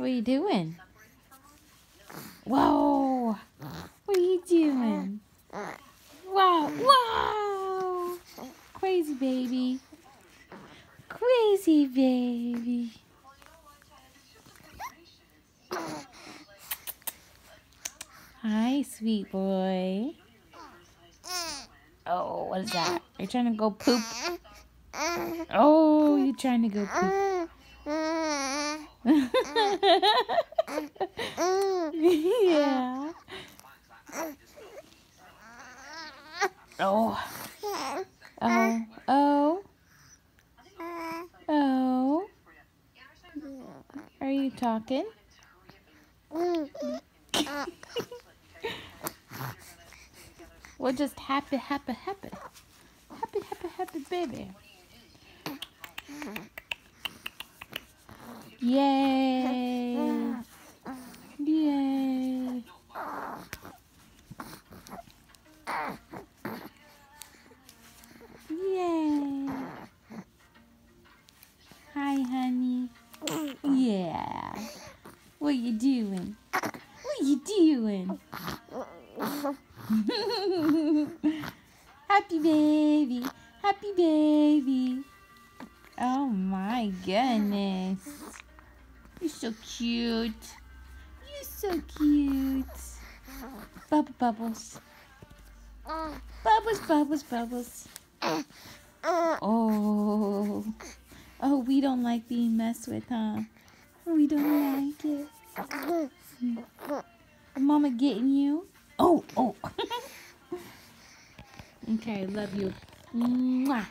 What are you doing? Whoa! What are you doing? Wow! Wow! Crazy baby. Crazy baby. Hi, sweet boy. Oh, what is that? Are you trying to go poop? Oh, you're trying to go poop. yeah. Oh. Oh. Oh. Oh. Are you talking? What just happy, happy, happy? Happy, happy, happy baby. Yay! Yay! Yay! Hi, honey. Yeah. What you doing? What you doing? Happy baby. Happy baby. Oh my goodness. You're so cute. You're so cute. Bubble bubbles. Bubbles, bubbles, bubbles. Oh. Oh, we don't like being messed with, huh? We don't like it. Mama getting you? Oh, oh. okay, love you. Mwah.